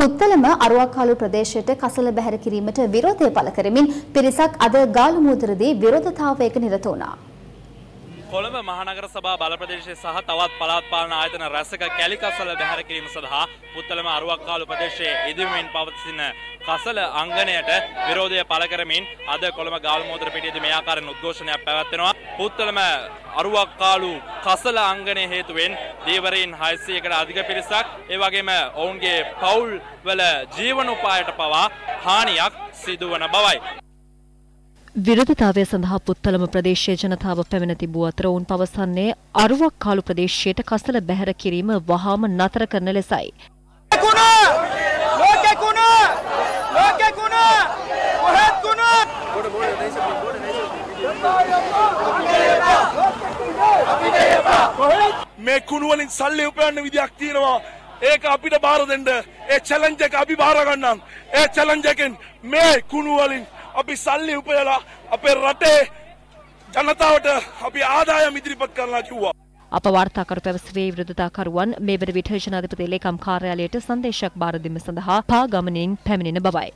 පුත්තලම අරුවක්කාලු ප්‍රදේශයට කසල බැහැර කිරීමට විරෝධය පළ කරමින් පිරිසක් අද ගාලු මුහුදරදී විරෝධතාවයක නිරත වුණා. කොළඹ මහනගර සභා බල ප්‍රදේශය සහ තවත් පළාත් පාලන ආයතන රැසක කැලිකසල බැහැර කිරීම සඳහා පුත්තලම අරුවක්කාලු ප්‍රදේශයේ ඉදිරිමින් පවතින කසල අංගණයට විරෝධය පළ කරමින් අද කොළඹ ගාල්මෝදර පිටියේදී මේ ආකාරයෙන් උද්ඝෝෂණයක් පැවැත්වෙනවා. පුත්තලම අරුවක්කාලු කසල අංගණය හේතුවෙන් දීවරීන් 600කට අධික පිරිසක් ඒ වගේම ඔවුන්ගේ පවුල් වල ජීවනෝපායට පවා හානියක් සිදුවන බවයි. විරෝධතාවය සඳහා පුත්තලම ප්‍රදේශයේ ජනතාව පැමිණ තිබූ අතර ඔවුන් පවසන්නේ අරුවක් කාලු ප්‍රදේශයට කසල බැහැර කිරීම වහාම නතර කරන ලෙසයි. මේ කුණුවලින් සල්ලි උපයන්න විදියක් තියෙනවා. ඒක අපිට බාර දෙන්න. ඒ චැලෙන්ජ් එක අපි බාර ගන්නම්. ඒ චැලෙන්ජ් එකෙන් මේ කුණුවලින් අපි සල්ලි උපයලා අපේ රටේ ජනතාවට අපි ආදායම් ඉදිරිපත් කරලා කිව්වා. අප වාර්තාකරු පැවසුවේ විරෝධතාකරුවන් මේ වන විට ජනාධිපති ලේකම් කාර්යාලයට සංදේශයක් බාර දීම සඳහා පා ගමනින් පැමිණෙන බවයි.